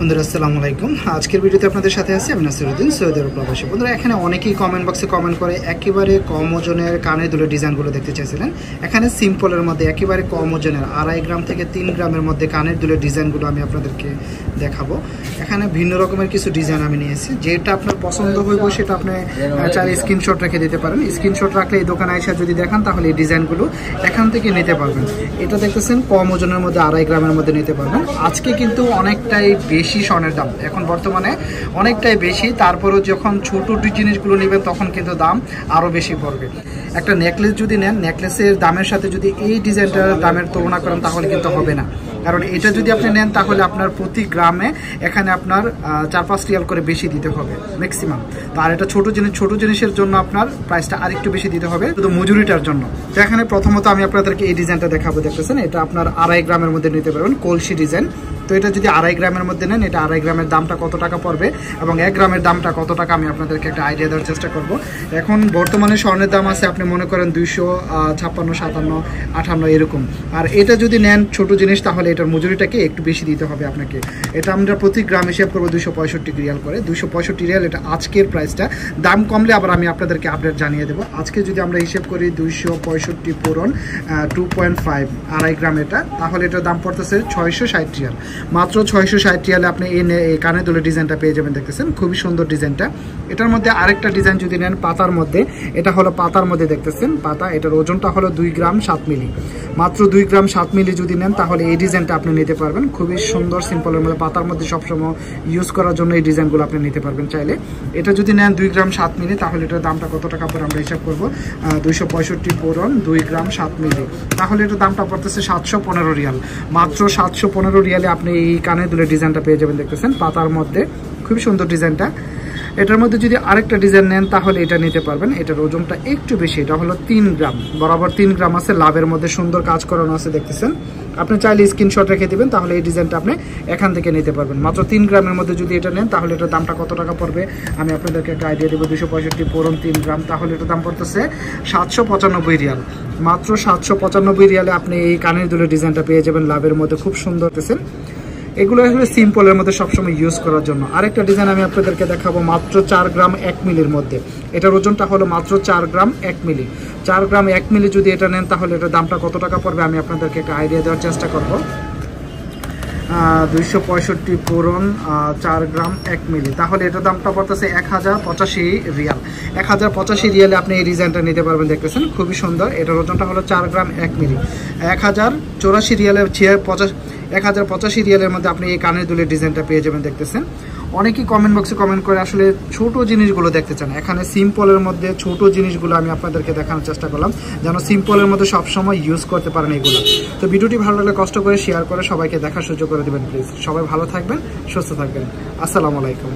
বন্ধুরা, আসসালামু আলাইকুম। আজকের ভিডিওতে আপনাদের সাথে আছি আমি নাসিরুদ্দিন সৈয়দ আরব প্রবাসী। বন্ধুরা, এখানে অনেকেই কমেন্ট বক্সে কমেন্ট করে একেবারে কম ওজনের কানে দুলে ডিজাইনগুলো দেখতে চাইছিলেন। এখানে সিম্পলের মধ্যে একেবারে কম ওজনের আড়াই গ্রাম থেকে তিন গ্রামের মধ্যে কানের দুলের ডিজাইনগুলো আমি আপনাদেরকে দেখাবো। এখানে ভিন্ন রকমের কিছু ডিজাইন আমি নিয়েছি। যেটা আপনার পছন্দ হইব সেটা আপনি চাইলে স্ক্রিনশট রেখে দিতে পারেন। স্ক্রিনশট রাখলে এই দোকানে এসে যদি দেখান, তাহলে এই ডিজাইনগুলো এখান থেকে নিতে পারবেন। এটা দেখতেছেন কম ওজনের মধ্যে আড়াই গ্রামের মধ্যে নিতে পারবেন। আজকে কিন্তু অনেকটাই বেশি স্বর্ণের দাম। এখন বর্তমানে অনেকটাই বেশি, তারপরেও যখন ছোট জিনিসগুলো নেবেন তখন কিন্তু দাম আরও বেশি পড়বে। একটা নেকলেস যদি নেন নেকলেসের দামের সাথে যদি এই ডিজাইনটার দামের তুলনা করেন তাহলে কিন্তু হবে না। কারণ এটা যদি আপনি নেন, তাহলে আপনার প্রতি গ্রামে এখানে আপনার চার পাঁচ রিয়াল করে বেশি দিতে হবে ম্যাক্সিমাম তো আর এটা ছোট জিনিস, ছোট জিনিসের জন্য আপনার প্রাইসটা আরেকটু বেশি দিতে হবে, শুধু মজুরিটার জন্য। তো এখানে প্রথমত আমি আপনাদেরকে এই ডিজাইনটা দেখাবো, দেখতেছেন? এটা আপনার আড়াই গ্রামের মধ্যে নিতে পারবেন, কলসি ডিজাইন। তো এটা যদি আড়াই গ্রামের মধ্যে নেন, এটা আড়াই গ্রামের দামটা কত টাকা পড়বে এবং এক গ্রামের দামটা কত টাকা আমি আপনাদেরকে একটা আইডিয়া দেওয়ার চেষ্টা করব। এখন বর্তমানে স্বর্ণের দাম আছে, আপনি মনে করেন দুইশো ছাপ্পান্ন, সাতান্ন, আঠান্ন, এরকম। আর এটা যদি নেন ছোট জিনিস, তাহলে এটার মজুরিটাকে একটু বেশি দিতে হবে আপনাকে। এটা আমরা প্রতি গ্রাম হিসেব করব দুইশো পঁয়ষট্টি রিয়াল করে। দুইশো পঁয়ষট্টি রিয়াল, এটা আজকের প্রাইসটা দাম কমলে আবার আমি আপনাদেরকে আপডেট জানিয়ে দেবো। আজকে যদি আমরা হিসেব করি দুইশো পঁয়ষট্টি পূরণ টু পয়েন্ট ফাইভ আড়াই গ্রাম এটা, তাহলে এটার দাম পড়তেছে ছয়শো ষাট রিয়াল। মাত্র ছয়শো ষাট রিয়ালে আপনি এই কানে দুলে ডিজাইনটা পেয়ে যাবেন, দেখতেছেন? খুবই সুন্দর ডিজাইনটা। এটার মধ্যে আরেকটা ডিজাইন যদি নেন, পাতার মধ্যে, এটা হলো পাতার মধ্যে, দেখতেছেন? পাতা, এটার ওজনটা হলো দুই গ্রাম সাত মিলি। মাত্র দুই গ্রাম সাত মিলি যদি নেন, তাহলে এই ডিজাইনটা আপনি নিতে পারবেন। খুবই সুন্দর, সিম্পলের মধ্যে পাতার মধ্যে সবসময় ইউজ করার জন্য এই ডিজাইনগুলো আপনি নিতে পারবেন চাইলে। এটা যদি নেন দুই গ্রাম সাত মিলি, তাহলে এটার দামটা কত টাকা পরে আমরা হিসাব করব? দুইশো পঁয়ষট্টি পূরণ দুই গ্রাম সাত মিলি। তাহলে এটার দামটা পড়তেছে সাতশো পনেরো রিয়াল। মাত্র সাতশো পনেরো রিয়ালে আপনি কানে দুলে ডিজাইনটা পেয়ে যাবেন দেখতেছেন। পাতার মধ্যে। খুবই সুন্দর ডিজাইনটা এটার মধ্যে যদি আরেকটা ডিজাইন নেন, তাহলে এটা নিতে পারবেন। এটার ওজনটা একটু বেশি, এটা হলো তিন গ্রাম। বরাবর তিন গ্রাম আছে, লাভের মধ্যে সুন্দর কাজ করানো আছে, দেখতেছেন। আপনি চাইলে স্ক্রিনশট রেখে দিবেন, তাহলে এই ডিজাইনটা আপনি এখান থেকে নিতে পারবেন। মাত্র তিন গ্রামের মধ্যে যদি এটা নেন, তাহলে এটার দামটা কত টাকা পড়বে? আমি আপনাদেরকে একটা আইডিয়া দেবো দুশো পঁয়ষট্টি পূরণ তিন গ্রাম, তাহলে এটার দাম পড়তেছে সাতশো পঁচানব্বই রিয়াল। মাত্র সাতশো পঁচানব্বই রিয়ালে আপনি এই কানের দুলের ডিজাইনটা পেয়ে যাবেন, লাভের মধ্যে খুব সুন্দর এগুলো হলো সিম্পলের মধ্যে সবসময় ইউজ করার জন্য। আরেকটা ডিজাইন আমি আপনাদেরকে দেখাবো মাত্র চার গ্রাম এক মিলির মধ্যে। এটার ওজনটা হলো মাত্র চার গ্রাম এক মিলি। চার গ্রাম এক মিলি যদি এটা নেন, তাহলে এটার দামটা কত টাকা পড়বে আমি আপনাদেরকে একটা আইডিয়া দেওয়ার চেষ্টা করব। দুইশো পঁয়ষট্টি পূরণ চার গ্রাম এক মিলি। তাহলে এটার দামটা পড়তেছে এক হাজার পঁচাশি রিয়াল। এক হাজার পঁচাশি রিয়ালে আপনি এই ডিজাইনটা নিতে পারবেন, দেখতেছেন? খুবই সুন্দর। এটার ওজনটা হলো চার গ্রাম এক মিলি। এক হাজার চৌরাশি রিয়ালে ছিয়া পঁচাশ এক হাজার পঁচাশি রিয়ালের মধ্যে আপনি এই কানের দুলের ডিজাইনটা পেয়ে যাবেন দেখতেছেন। অনেকেই কমেন্ট বক্সে কমেন্ট করে আসলে ছোট জিনিসগুলো দেখতে চান। এখানে সিম্পলের মধ্যে ছোট জিনিসগুলো আমি আপনাদেরকে দেখানোর চেষ্টা করলাম, যেন সিম্পলের মধ্যে সবসময় ইউজ করতে পারেন এগুলো। তো ভিডিওটি ভালো লাগলে কষ্ট করে শেয়ার করে সবাইকে দেখার সুযোগ করে দেবেন প্লিজ সবাই ভালো থাকবেন, সুস্থ থাকবেন। আসসালামু আলাইকুম।